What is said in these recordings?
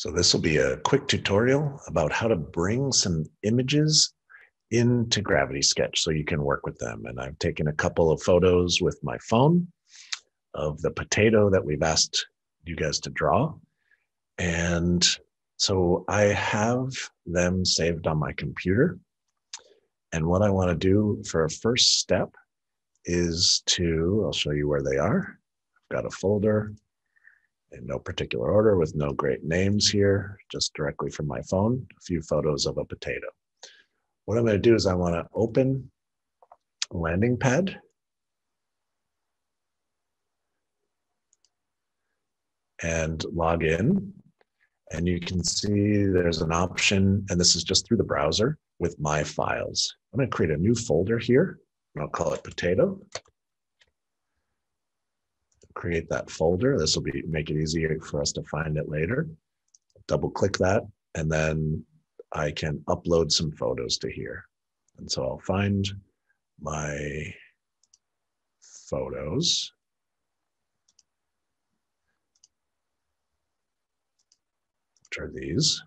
So this will be a quick tutorial about how to bring some images into Gravity Sketch so you can work with them. And I've taken a couple of photos with my phone of the potato that we've asked you guys to draw. And so I have them saved on my computer. And what I want to do for a first step is to, I'll show you where they are. I've got a folder in no particular order with no great names here, just directly from my phone, a few photos of a potato. What I'm going to do is I want to open landing pad. And log in. And you can see there's an option, and this is just through the browser with my files. I'm going to create a new folder here, and I'll call it potato create that folder. This will be make it easier for us to find it later. Double click that, and then I can upload some photos to here. And so I'll find my photos. Which are these.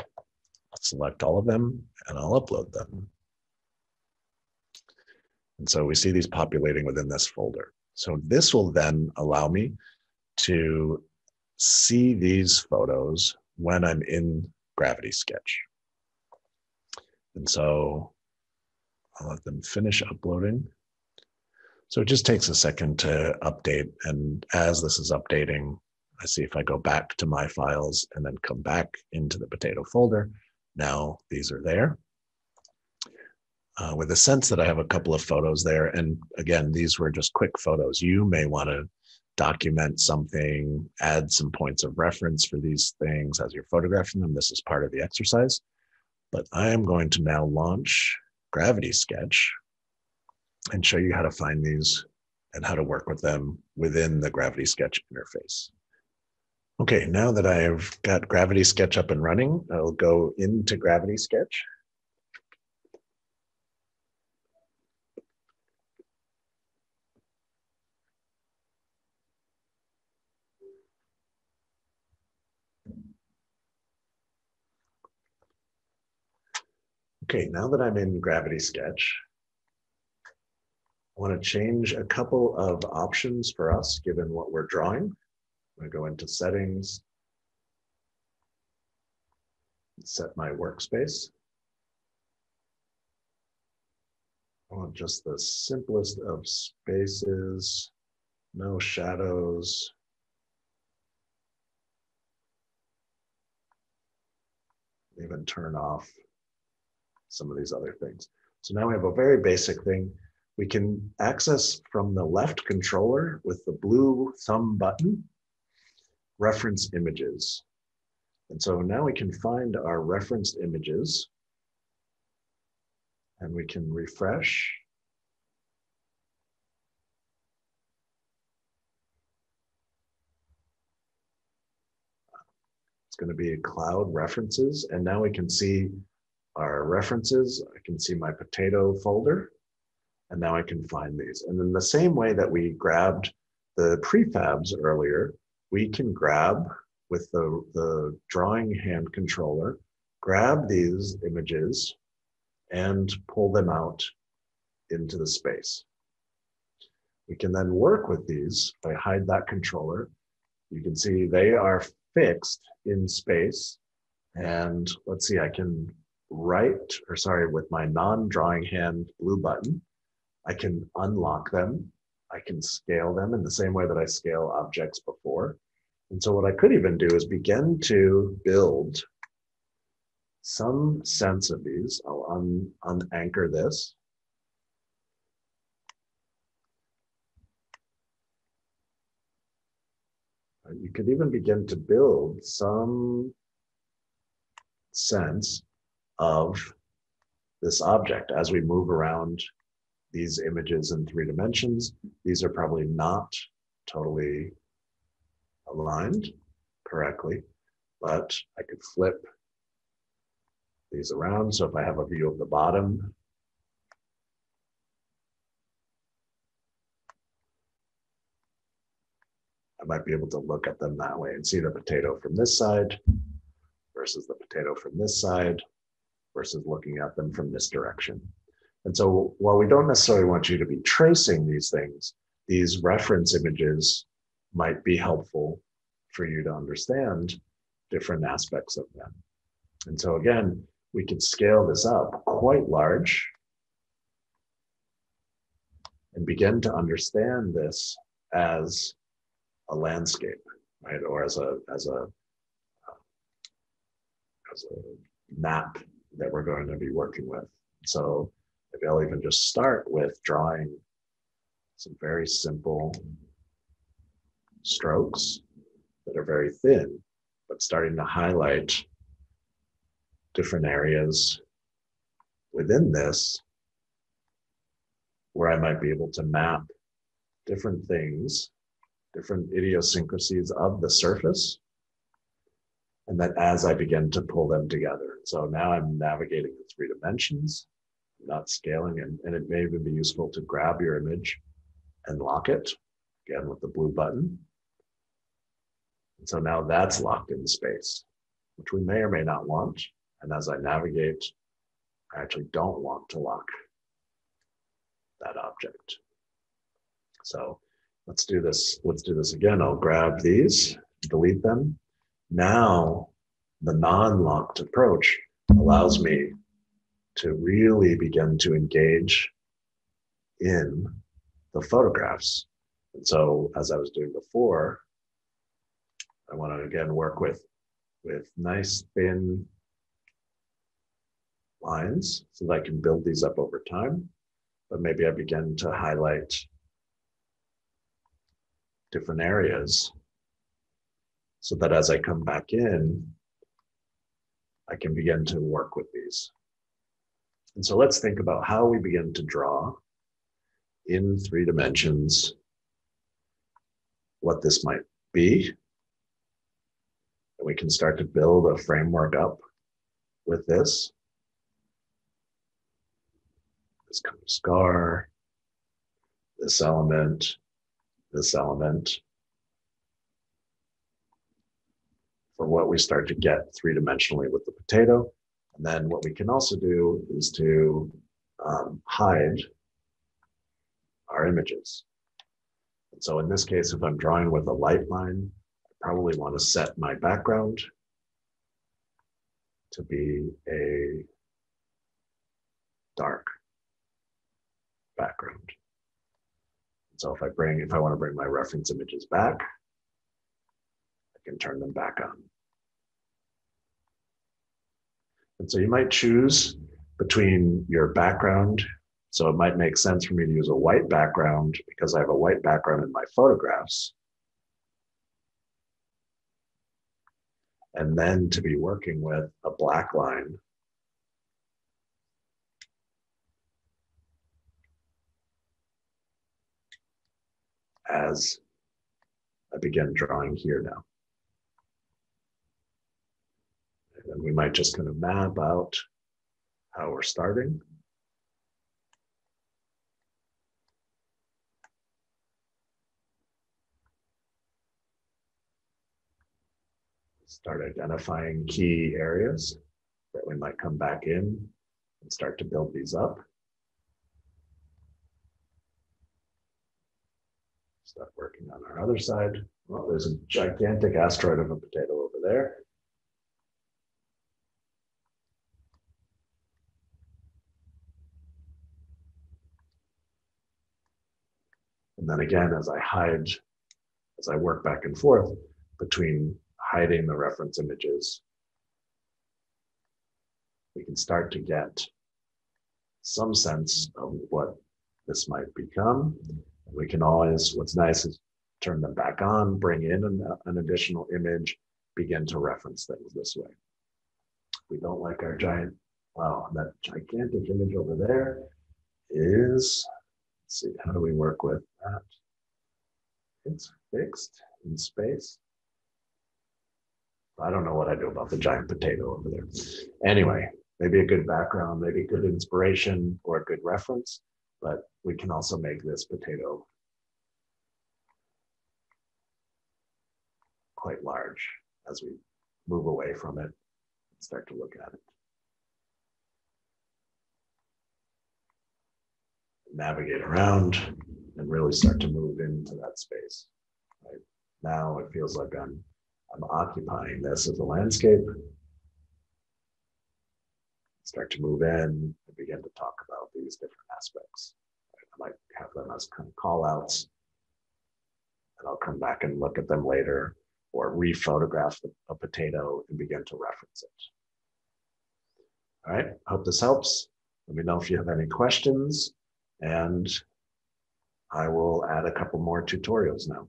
I'll select all of them and I'll upload them. And so we see these populating within this folder. So this will then allow me to see these photos when I'm in Gravity Sketch. And so I'll let them finish uploading. So it just takes a second to update. And as this is updating, I see if I go back to my files and then come back into the potato folder, now these are there uh, with a sense that I have a couple of photos there. And again, these were just quick photos. You may want to document something, add some points of reference for these things as you're photographing them. This is part of the exercise. But I am going to now launch Gravity Sketch and show you how to find these and how to work with them within the Gravity Sketch interface. Okay, now that I've got Gravity Sketch up and running, I'll go into Gravity Sketch Okay, now that I'm in Gravity Sketch, I want to change a couple of options for us given what we're drawing. I'm going to go into settings, set my workspace. I want just the simplest of spaces, no shadows. Even turn off some of these other things. So now we have a very basic thing. We can access from the left controller with the blue thumb button, reference images. And so now we can find our referenced images and we can refresh. It's going to be a cloud references. And now we can see our references. I can see my potato folder, and now I can find these. And in the same way that we grabbed the prefabs earlier, we can grab with the, the drawing hand controller, grab these images and pull them out into the space. We can then work with these. I hide that controller, you can see they are fixed in space. And let's see, I can right, or sorry, with my non-drawing hand blue button, I can unlock them. I can scale them in the same way that I scale objects before. And so what I could even do is begin to build some sense of these. I'll un unanchor this. Uh, you could even begin to build some sense of this object as we move around these images in three dimensions. These are probably not totally aligned correctly, but I could flip these around. So if I have a view of the bottom, I might be able to look at them that way and see the potato from this side versus the potato from this side versus looking at them from this direction. And so while we don't necessarily want you to be tracing these things, these reference images might be helpful for you to understand different aspects of them. And so again, we can scale this up quite large and begin to understand this as a landscape, right? Or as a as a as a map that we're going to be working with. So maybe I'll even just start with drawing some very simple strokes that are very thin, but starting to highlight different areas within this where I might be able to map different things, different idiosyncrasies of the surface. And then as I begin to pull them together. So now I'm navigating the three dimensions, not scaling, and, and it may even be useful to grab your image and lock it again with the blue button. And so now that's locked in space, which we may or may not want. And as I navigate, I actually don't want to lock that object. So let's do this. Let's do this again. I'll grab these, delete them. Now the non-locked approach allows me to really begin to engage in the photographs. And so as I was doing before, I want to again work with, with nice thin lines so that I can build these up over time but maybe I begin to highlight different areas so that as I come back in, I can begin to work with these. And so let's think about how we begin to draw in three dimensions what this might be. And we can start to build a framework up with this this kind of scar, this element, this element. For what we start to get three dimensionally with the potato. And then what we can also do is to um, hide our images. And so in this case, if I'm drawing with a light line, I probably want to set my background to be a dark background. So if I bring, if I want to bring my reference images back, Can turn them back on. And so you might choose between your background. So it might make sense for me to use a white background because I have a white background in my photographs. And then to be working with a black line as I begin drawing here now. And we might just kind of map out how we're starting. Start identifying key areas that we might come back in and start to build these up. start working on our other side. Well, there's a gigantic asteroid of a potato over there. And then again, as I hide, as I work back and forth between hiding the reference images, we can start to get some sense of what this might become we can always, what's nice is turn them back on, bring in an, an additional image, begin to reference things this way. We don't like our giant, wow, that gigantic image over there is, let's see, how do we work with that? It's fixed in space. I don't know what I do about the giant potato over there. Anyway, maybe a good background, maybe good inspiration or a good reference but we can also make this potato quite large as we move away from it and start to look at it. Navigate around and really start to move into that space. Right? Now it feels like I'm I'm occupying this as a landscape. Start to move in and begin to talk about these different aspects. I might have them as kind of call outs. And I'll come back and look at them later or re-photograph a potato and begin to reference it. All right, hope this helps. Let me know if you have any questions and I will add a couple more tutorials now.